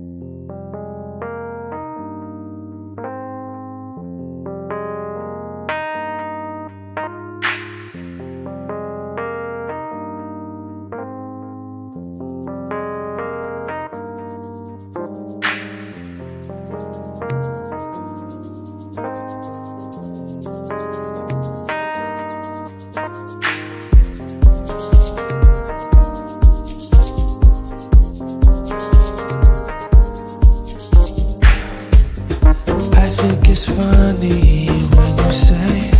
Música funny when you say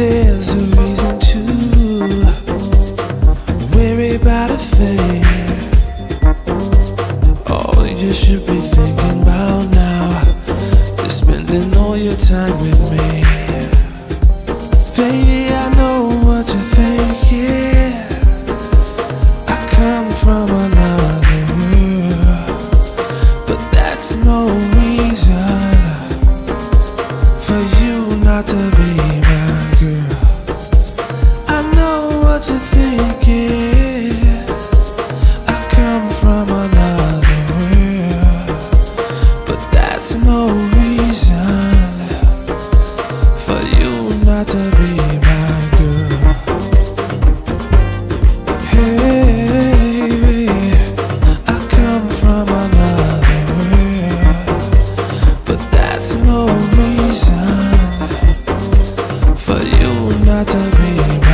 There's a reason to worry about a thing. All you should be thinking about now is spending all your time with me. Baby, I know what you're thinking. I come from another world, but that's no not to be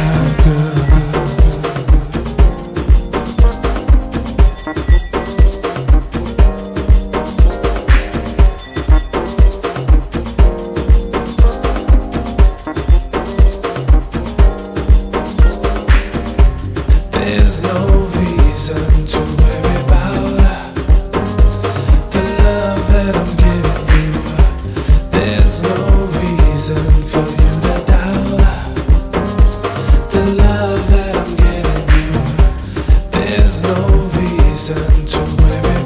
puede ver.